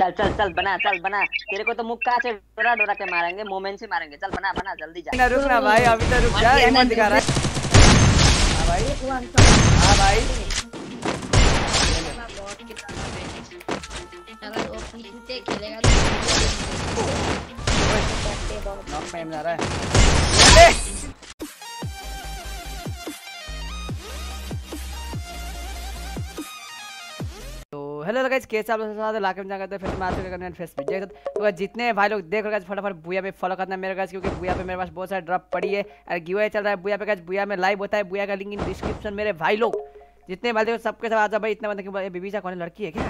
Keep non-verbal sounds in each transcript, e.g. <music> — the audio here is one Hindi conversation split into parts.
चल चल चल बना चल बना। तेरे को तो मुक्का से डोरा डोरा के मारेंगे मोमेंट से मारेंगे। चल बना बना जल्दी जा। ना रुक ना भाई अभी तो रुक जा इमोट दिखा रहा है हाँ भाई। हाँ भाई। अगर वो पीछे खेलेगा तो नॉक में जा रहा है। तो हेलो गाइस कैसे आप लोग साथ लाके में जाकर फिर मैं आपके करने फेस पे। देख तो guys, जितने भाई लोग देख रहे हैं फटाफट बुया पे फॉलो करना मेरे गाइस क्योंकि बुया पे मेरे पास बहुत सारा ड्रॉप पड़ी है और गिवे चल रहा है बुया पे। गाइस बुया में लाइव होता है बुया का लिंक इन डिस्क्रिप्शन मेरे भाई लोग। जितने भाई देखो सबके साथ आ जाओ भाई इतने बंदे की बीबी सा कौन है? लड़की है क्या?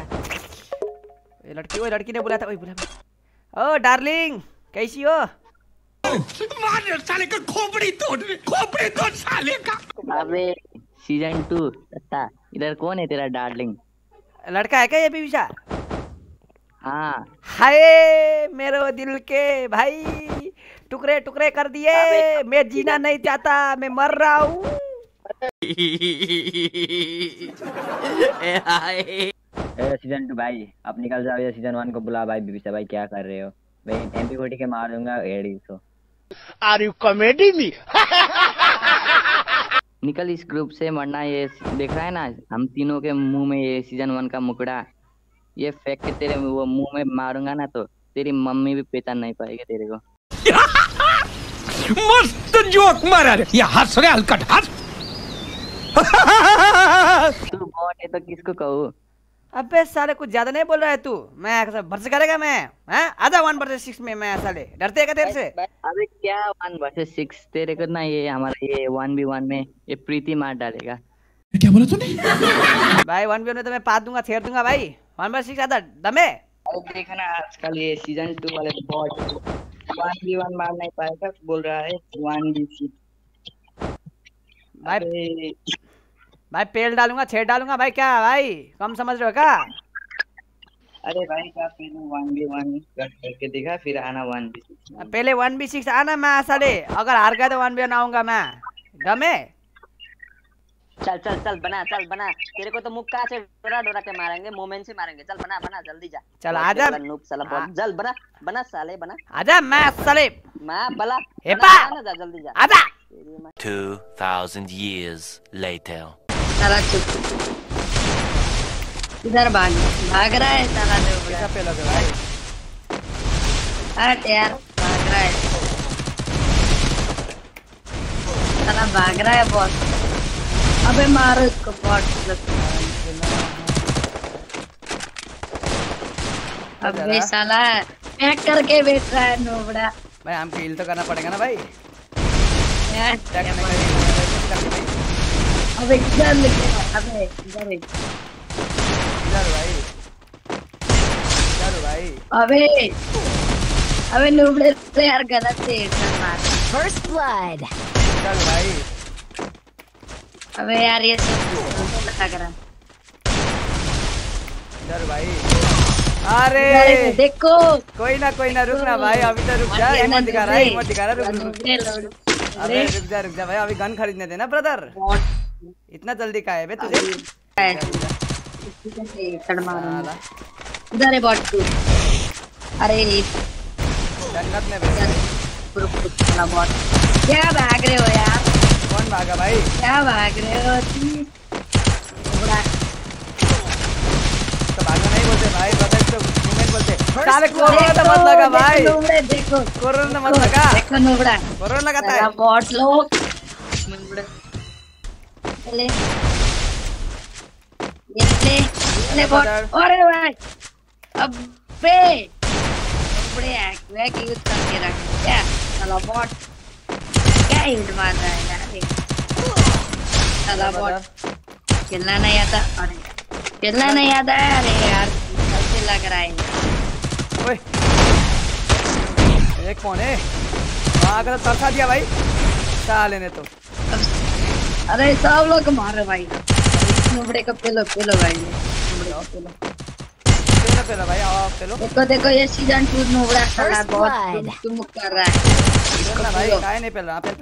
ये लड़की वो लड़की ने बुलाया था ओए बुला ओ डार्लिंग कैसी हो? मार साले का खोपड़ी तोड़ खोपड़ी तोड़ साले का। अबे सीज़न टू इधर कौन है तेरा डार्लिंग लड़का है क्या ये बीबी सा हाँ। हाय मेरे दिल के भाई टुकड़े टुकड़े कर दिए। मैं जीना नहीं चाहता मैं मर रहा हूँ। सीज़न टू भाई आप निकल जाओ ये सीज़न वन को बुला भाई बीबी भाई क्या कर रहे हो? भाई एमपी फोर्टी के मार दूँगा AD so Are you comedy me? <laughs> निकल इस ग्रुप से मरना ये देख रहा है ना हम तीनों के मुँह में ये सीज़न वन का मुकड़ा ये फेंक के तेरे वो मुँह में मारूँगा ना तो तेरी मम्मी भी पहचान नहीं पाएगी तेरे को। मस्त जोक मारा रे ये हंस रे हलकट हंस। तू बॉट है तो किसको कहूँ? अबे साले कुछ ज़्यादा नहीं बोल रहा है तू? मैं ऐसा भर्स करेगा मैं हैं? आजा वन वर्सेस सिक्स में मैं साले। डरते है क्या तेरे से? अबे क्या वन वर्सेस सिक्स तेरे को ना ये हमारा ये वन बी वन में ये प्रीति मार डालेगा। क्या बोला तूने? भाई वन बी वन में तो मैं पात दूँगा छेड़ दूँगा भाई। वन वर्सेस सिक्स आजा दमे। देखा ना आजकल ये सीज़न टू वाले बॉट वन बी वन मार नहीं पाएगा बोल रहा है वन बी सिक्स भाई भाई पेल डालूँगा छेड़ डालूँगा भाई क्या भाई? कम समझ रहे हो क्या? अरे भाई का फिर वन बी वन कट करके दिखा फिर आना वन बी सिक्स पहले वन बी सिक्स आना मैं साले अगर हार गया तो वन बी आऊँगा मैं। दमे चल चल चल बना चल बना। तेरे को तो मुक्का से डोरा डोरा के मारेंगे? मोमेंट से मारेंगे। चल बना बना जल्दी जा। चल, आजा। नूब साला बहुत जल्द बना बना साले बना। आजा मैं साले। माँ बला। जा जल्दी जा। आजा। तेरी माँ 2,000 years later. साला चुप इधर भाग भाग रहा है साला पेलोगे भाई हट यार भाग रहा है। साला भाग रहा है बहुत। अबे मारो इसको बहुत। अबे साला पैक करके बैठ रहा है नोबड़ा। भाई हमको हील तो करना पड़ेगा ना भाई। यार, क्या करने का हील करने का हील अबे किधर लिखे अबे इधर है। इधर भाई। इधर भाई। अबे अबे नोबड़े से यार गलत से हेडशॉट मार। First blood. इधर भाई। अबे यार ये सब लग रहा इधर भाई। अरे! देखो। कोई ना कोई ना रुक ना भाई अभी तो रुक जा। इमोट दिखा रहा है इमोट दिखा रहा है रुक रुक। रुक जा रुक जा भाई अभी गन खरीदने देना ब्रदर इतना जल्दी का है बे तुझे? इधर है बॉट टू अरे जन्नत में बैठा बॉट क्या भाग रहे हो यार? कौन भागा भाई? क्या भाग रहे हो? तुम? बड़ा तो भागना नहीं बोलते भाई ब्रदर तो मूवमेंट बोलते। साले कोरोना तो मत लगा भाई। देखो देखो। कोरोना मत लगा। देखो नुबड़ा। कोरोना लगाता है। बॉट लोग। नुबड़े। ले ये ले ले बॉट अरे भाई अबे नुबड़े वैक यूज़ करके रख क्या साला बॉट क्या हिट मार रहा है यार? साला बॉट खेलना नहीं आता अरे खेलना नहीं आता है अरे यार कैसे लग रहा है ओए एक कौन है तो तरसा दिया भाई साले ने तो अरे सब लोग मार रहे भाई। इतने बड़े का पेलो पेलो भाई। नुबड़े पेलो पेलो भाई आओ पेलो देखो देखो ये सीज़न 2 नुबड़ा कर रहा है बहुत तुम कर रहा है। पेलना भाई काय नहीं पेल रहा पेल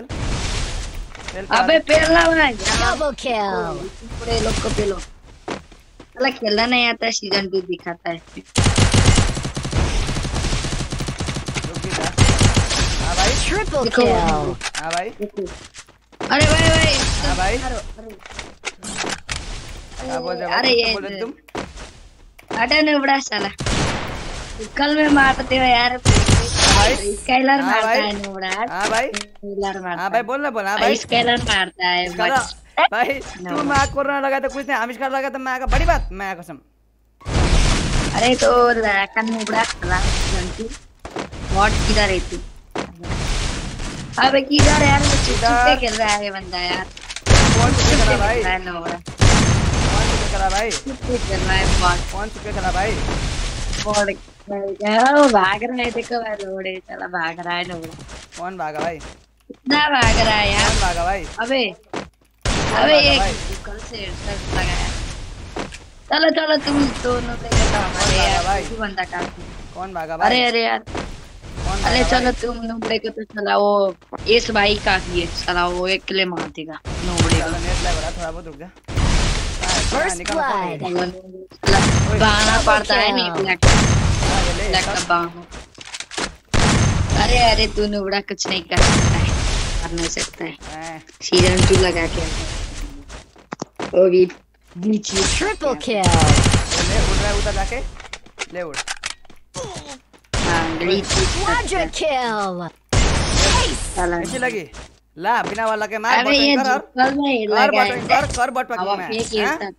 पेल अबे पेलना भाई डबल किल नुबड़े लोग को पेलो साला मतलब खेलना नहीं आता सीज़न 2 दिखाता है। ट्रिपल किल हाँ भाई। अरे भाई भाई हाँ भाई। क्या बोल रहे हो अरे ये बोल तुम? अरे नहीं बड़ा साला। कल में मारते हो यार। स्काइलर हाँ मारता है नोबड़ा हाँ भाई। स्काइलर मारता हाँ भाई बोल ना बोल। हाँ भाई। स्काइलर मारता है भाई <laughs> तू मैं कोरोना लगा तो कुछ नहीं आमिष लगा तो मैं आगा बड़ी बात मैं कसम। अरे तो लड़का नोबड़ा साला जानती। व्हाट किधर है तू? अबे किधर है यार वो चुप चुप खेल रहा है ये बंदा यार। कौन चुप चुप करा के भाई? खेल रहा है नोबड़ा कौन चुप करा भाई? खेल रहा है बहुत कौन चुप करा भाई? बहुत वो भाग रहा है देखो भाई लोड़े चला भाग रहा है नोबड़ा कौन भागा भाई? कितना भाग रहा है यार। कौन भागा भाई? अबे अबे ये कल से हेडसेट लगाया चलो चलो तुम दोनों तो हमारे यार भाई? तू बंदा काफ़ी। कौन भागा भाई? अरे अरे यार कौन अरे चलो तुम नोबड़े को तो चला वो इस भाई काफ़ी है चला वो एक किले मार देगा नोबड़े चलो नेट लग रहा थोड़ा बहुत रुक जा. निकालो। को चला बहाना पड़ता है नहीं ब्लैक हाँ, ब्लैक का अरे अरे तू नोबड़ा कुछ नहीं कर सकता है कर नहीं सकता है सीज़न टू लगा के Triple kill. ले उड़ रहा है उधर जाके ले उड़ Quadra kill. साला लगी। ला बिना वाला के मार अबे ये बटन कर जुगल कर लगा बटन कर है कर मैं। एक हाँ? हेडशॉट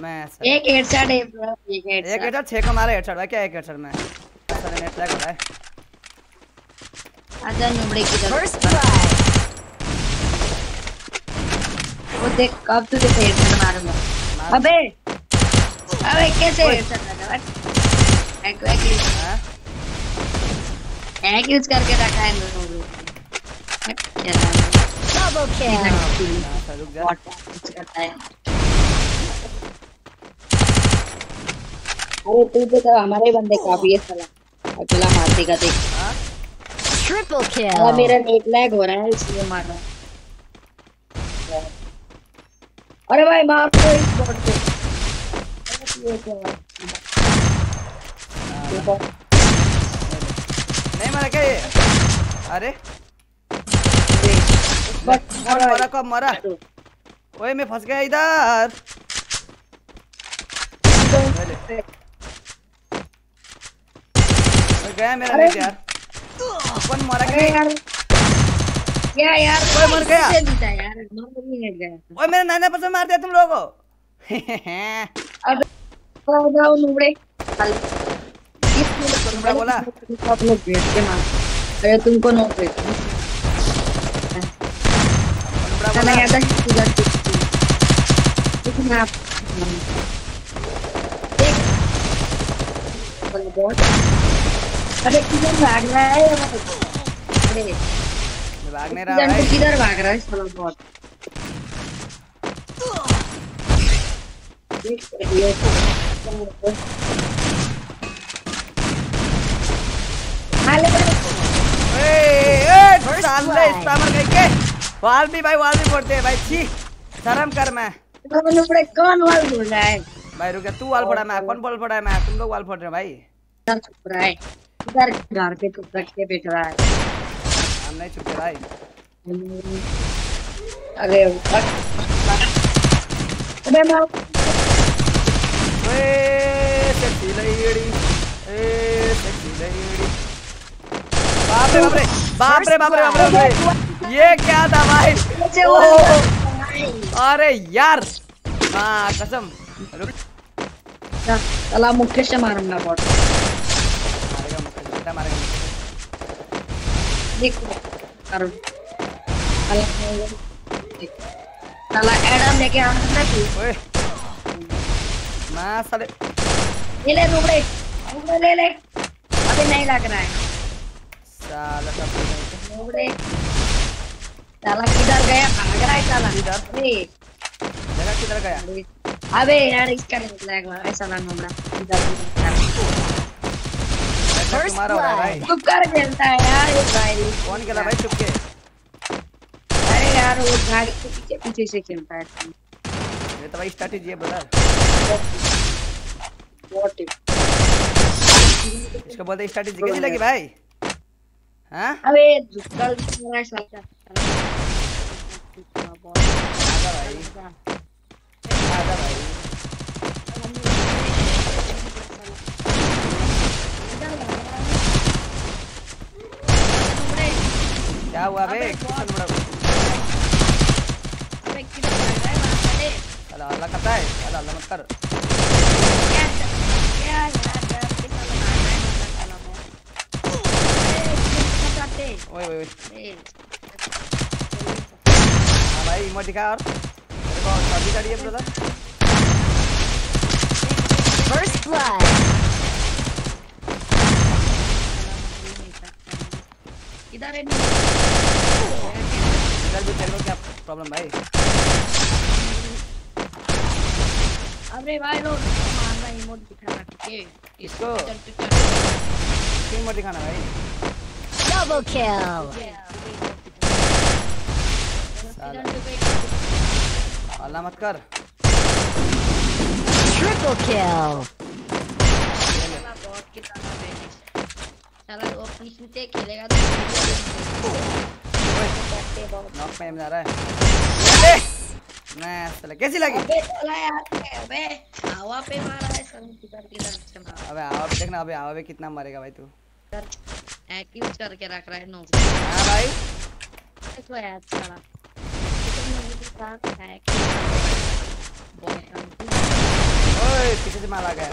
मैं एक हेडशॉट है bro, एक एक हेडशॉट हेडशॉट छह को मारा हेडशॉट भाई क्या एक हेडशॉट में? साले नेट लग रहा है। आजा नुबड़े की तरफ़ First blood. वो देख कब तुझे हेडशॉट मारूँगा। अबे अबे कैसे हेडशॉट लगा? एक एक हाँ? एक यूज़ करके रखा है. हाँ, करता है अरे तू तो तो हमारे बंदे काफ़ी है साला अकेला मार देगा देख हाँ? साला kill. मेरा नेट लैग हो रहा है इसलिए मार रहा हूँ अरे भाई मार दो इस बॉट है? देखो, नहीं मारा क्या ये? अरे। मरा कब मरा? ओए मैं फंस गया इधर। गया मेरा। नेट यार। कौन मरा क्या यार। क्या यार? कोई मर गया। यार? मर भी नहीं गया ओए मेरे नाना पर मार दिया तुम लोगों को। <laughs> अब जाओ बोला? आप लोग भेज के मार अरे तुमको नो पे नुबड़ा चला बोला, था इधर लेकिन आप देख बोले बहुत अरे किधर भाग रहा है अरे भाग नहीं रहा किधर किधर भाग रहा है साला बहुत देख ये हाले ए ए साले स्पैमर कहीं के वाल भी भाई वाल भी फोड़ते हैं भाई छी शर्म कर मैं कौन वाल बोल रहा है भाई रुक तू वाल फोड़ा मैं कौन बॉल फोड़ा मैं तुम लोग वाल फोड़ रहे हो भाई इधर घर चुप के बैठ रहा है हम नहीं छुपे भाई अरे बाप रे बाप रे बाप रे बाप रे बाप रे ये क्या था भाई? अरे यार। हाँ कसम। रुक। चला मुक्के से मारूँगा बहुत मारेगा मुझे बेटा मारेगा। देखो कर। चला एडम लेके आना तू? ओए। मैं साले। ले ले रुबड़े रुबड़े ले ले। अभी नहीं लग रहा है। साला सब रुबड़े चला किधर गया भाग रहा है चला किधर? अरे जगह किधर गया अबे यार इसका नहीं लगेगा ऐसा ना नुबड़ा इधर तुम्हारा हो रहा है भाई. चुप कर खेलता है यार ये भाई कौन खेला भाई चुप के अरे यार वो गाड़ी के पीछे पीछे से खेलता है ये तो भाई स्ट्रैटेजी है ब्रदर if? इसको बोलते स्ट्रैटेजी कैसी लगी भाई हाँ अबे झुकल मेरा साला आजा भाई आजा भाई क्या हुआ बे किशन बड़ा अबे किधर लग रहा है वहाँ पे अल्लाह अल्लाह करता है अल्लाह अल्लाह मत कर क्या क्या यार यार के साला मारना है मतलब साला को ए कितना चाहते ओए ओए ओए ए हाँ भाई इमोट दिखा और तेरे को शादी करी है ब्रदर First blood. इधर है इधर भी तेरे को क्या प्रॉब्लम भाई अबे भाई लोग मारना इमोट दिखाना ठीक है इसको चल चल चल इमोट दिखाना भाई Double kill. अल्लाह मत कर। Triple kill. साला वो पीछे से खेलेगा तो नॉक पे जा रहा है। मैं साला कैसी लगी? अबे साला यार अबे हवा पे मारा है किधर किधर से मारा। अबे देखना अबे आवा पे कितना मारेगा भाई तू। हैक यूज़ करके रख रहा है नो। हाँ भाई। देखो यार साला। हैक ओए, पीछे से मार आ गया।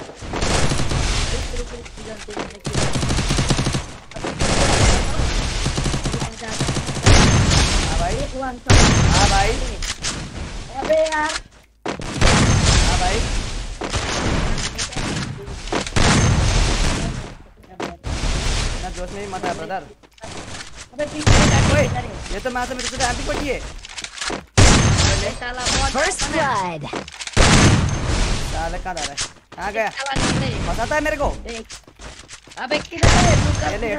हाँ भाई। हाँ भाई। अबे यार हाँ भाई। ना जोश में भी मत आ ब्रदर अबे पीछे ये तो मैं से मेरे से एमपी पड़ी है साला बहुत blood. साले कहाँ जा रहा है कहाँ गया बताता है मेरे को। अबे किधर है तू ये ले,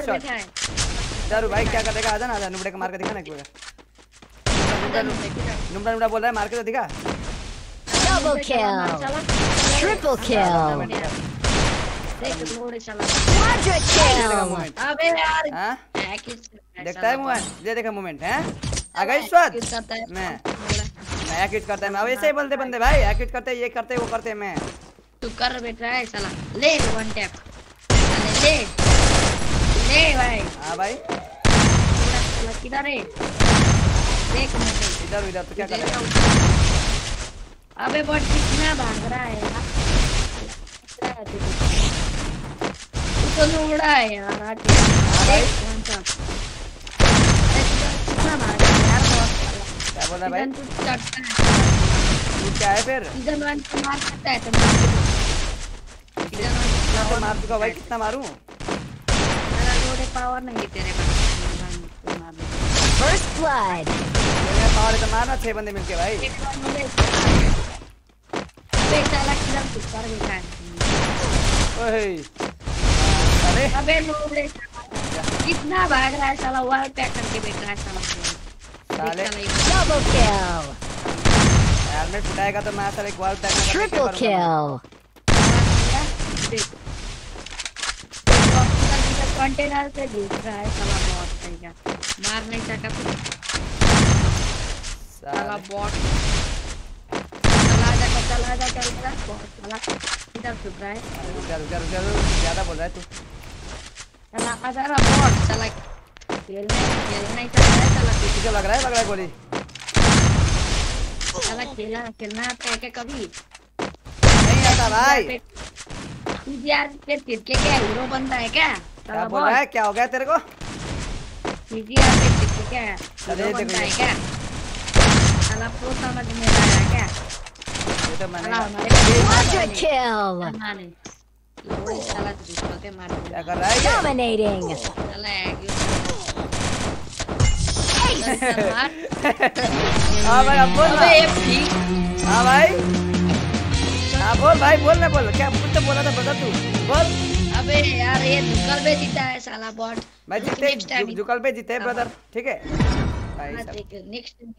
दारू भाई क्या करेगा आजा ना आजा नुबड़े का मार के दिखा ना एक बार। नुबड़ा नुबड़ा बोल रहा है मार के तो दिखा। Double kill. Triple kill. देख ये देखा kill. मूवमेंट अबे यार हाँ? देखता है मूवमेंट ये देखा मूवमेंट है? आ गई स्वाद मैं मैं एक्ट करता है मैं अब ऐसे ही बोलते बंदे भाई एक्ट करते ये करते वो करते मैं। तू कर बेटा है साला। ले वन टैप ले। ले भाई। हाँ भाई। किधर है? देख मुझे। इधर इधर तो क्या कर? रहा है अबे बट कितना भाग रहा है यार? तो नुबड़ा है यार कितना भाग क्या बोल है भाई? तू चढ़ता है। तू क्या है फिर? इधर वन को मार सकता है तो मार इधर वन को कितना power मार चुका भाई कितना मारूं? तेरा थोड़े पावर नहीं तेरे पास। First blood. मेरा पावर है तो मारना छह बंदे मिलके भाई। अबे साला किधर तू कर बैठा ओए। अरे अबे नूबड़े कितना भाग रहा है साला वाल पैक करके बैठ रहा है साले। Double kill. हेलमेट फुटाएगा तो मैं साले एक वॉल टैग में Triple कंटेनर से घुस रहा है साला बहुत सही का मार नहीं सका तो। साला। बॉट चला जा चला जा चल जा साला। इधर छुप रहा है। चल चल चल ज़्यादा बोल रहा है तू। साला अगर बॉट साला खेलने खेलना ही साला किसी को लग रहा है लग रहा है गोली साला खेला खेलना आता है क्या कभी नहीं आता भाई यार पे तिरके क्या हीरो बनता है क्या क्या बोल रहा है क्या हो गया तेरे को पीजीआर पे तिरके क्या हीरो बनता है। क्या साला प्रो समझ में आया क्या ये तो मैंने साला दूसरों के मार क्या कर रहा है. साला है हाँ भाई। अब बोल ना। हाँ भाई हाँ बोल भाई बोल ना बोल। क्या कुछ तो बोला था बता तू। बोल। अबे यार ये दुकान पे जीता है साला बॉट भाई जीते जुकल पे जीते ब्रदर ठीक है? Next time